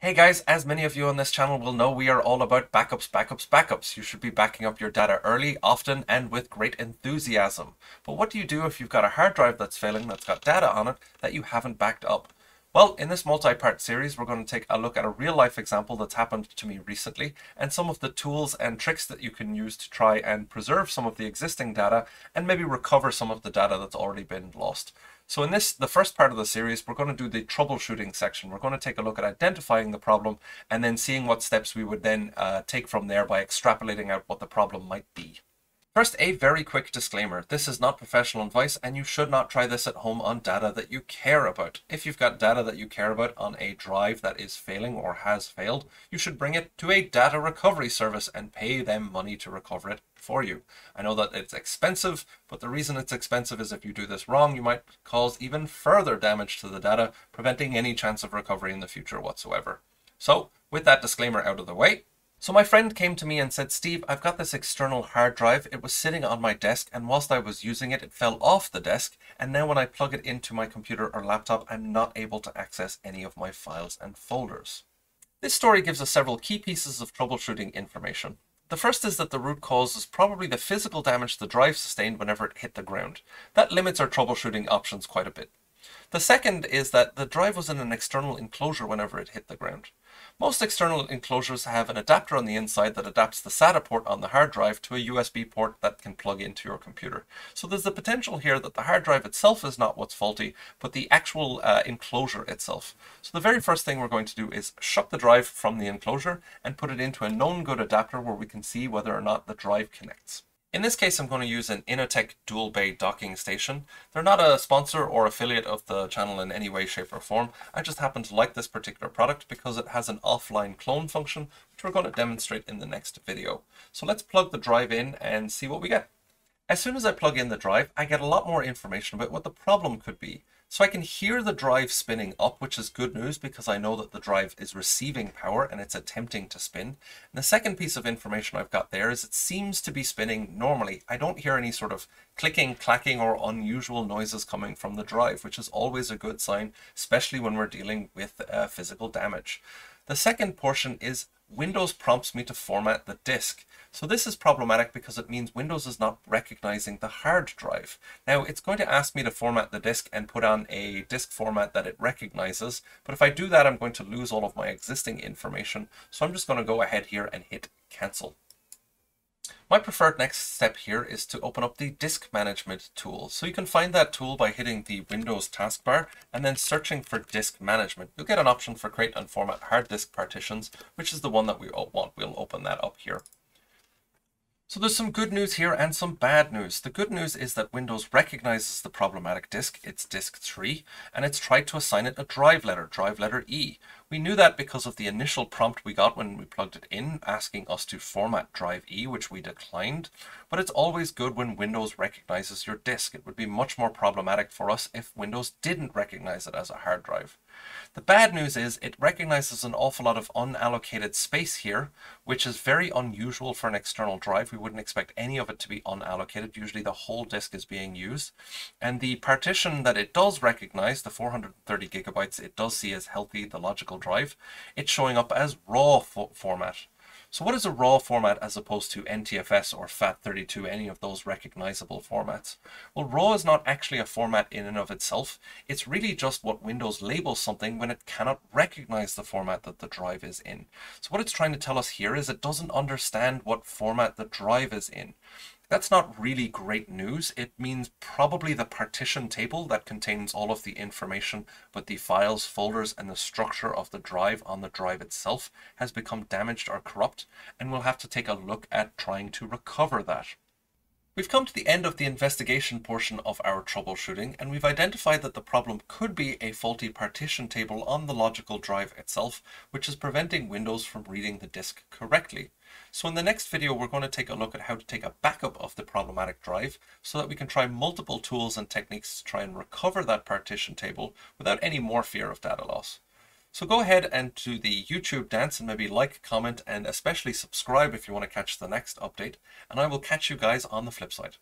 Hey guys, as many of you on this channel will know, we are all about backups, backups, backups. You should be backing up your data early, often, and with great enthusiasm. But what do you do if you've got a hard drive that's failing, that's got data on it, that you haven't backed up? Well, in this multi-part series, we're going to take a look at a real-life example that's happened to me recently, and some of the tools and tricks that you can use to try and preserve some of the existing data, and maybe recover some of the data that's already been lost. So in this, the first part of the series, we're going to do the troubleshooting section. We're going to take a look at identifying the problem and then seeing what steps we would then uh, take from there by extrapolating out what the problem might be. First, a very quick disclaimer. This is not professional advice and you should not try this at home on data that you care about. If you've got data that you care about on a drive that is failing or has failed, you should bring it to a data recovery service and pay them money to recover it for you. I know that it's expensive, but the reason it's expensive is if you do this wrong, you might cause even further damage to the data, preventing any chance of recovery in the future whatsoever. So, with that disclaimer out of the way, so my friend came to me and said, Steve, I've got this external hard drive. It was sitting on my desk and whilst I was using it, it fell off the desk. And now when I plug it into my computer or laptop, I'm not able to access any of my files and folders. This story gives us several key pieces of troubleshooting information. The first is that the root cause is probably the physical damage the drive sustained whenever it hit the ground. That limits our troubleshooting options quite a bit. The second is that the drive was in an external enclosure whenever it hit the ground. Most external enclosures have an adapter on the inside that adapts the SATA port on the hard drive to a USB port that can plug into your computer. So there's the potential here that the hard drive itself is not what's faulty, but the actual uh, enclosure itself. So the very first thing we're going to do is shut the drive from the enclosure and put it into a known good adapter where we can see whether or not the drive connects. In this case, I'm going to use an Inateck dual bay docking station. They're not a sponsor or affiliate of the channel in any way, shape or form. I just happen to like this particular product because it has an offline clone function, which we're going to demonstrate in the next video. So let's plug the drive in and see what we get. As soon as I plug in the drive, I get a lot more information about what the problem could be. So I can hear the drive spinning up, which is good news because I know that the drive is receiving power and it's attempting to spin. And the second piece of information I've got there is it seems to be spinning normally. I don't hear any sort of clicking, clacking, or unusual noises coming from the drive, which is always a good sign, especially when we're dealing with uh, physical damage. The second portion is Windows prompts me to format the disk. So this is problematic because it means Windows is not recognizing the hard drive. Now it's going to ask me to format the disk and put on a disk format that it recognizes, but if I do that I'm going to lose all of my existing information. So I'm just going to go ahead here and hit cancel. My preferred next step here is to open up the disk management tool. So you can find that tool by hitting the Windows taskbar and then searching for disk management. You'll get an option for create and format hard disk partitions, which is the one that we want. We'll open that up here. So there's some good news here and some bad news. The good news is that Windows recognizes the problematic disk, it's disk 3, and it's tried to assign it a drive letter, drive letter E. We knew that because of the initial prompt we got when we plugged it in, asking us to format drive E, which we declined. But it's always good when Windows recognizes your disk. It would be much more problematic for us if Windows didn't recognize it as a hard drive. The bad news is it recognizes an awful lot of unallocated space here, which is very unusual for an external drive. We wouldn't expect any of it to be unallocated. Usually the whole disk is being used. And the partition that it does recognize, the 430 gigabytes, it does see as healthy, the logical drive, it's showing up as raw fo format. So what is a raw format as opposed to NTFS or FAT32, any of those recognizable formats? Well, raw is not actually a format in and of itself. It's really just what Windows labels something when it cannot recognize the format that the drive is in. So what it's trying to tell us here is it doesn't understand what format the drive is in. That's not really great news. It means probably the partition table that contains all of the information, but the files, folders, and the structure of the drive on the drive itself has become damaged or corrupt, and we'll have to take a look at trying to recover that. We've come to the end of the investigation portion of our troubleshooting, and we've identified that the problem could be a faulty partition table on the logical drive itself, which is preventing Windows from reading the disk correctly. So in the next video, we're going to take a look at how to take a backup of the problematic drive so that we can try multiple tools and techniques to try and recover that partition table without any more fear of data loss. So go ahead and do the YouTube dance and maybe like, comment, and especially subscribe if you want to catch the next update. And I will catch you guys on the flip side.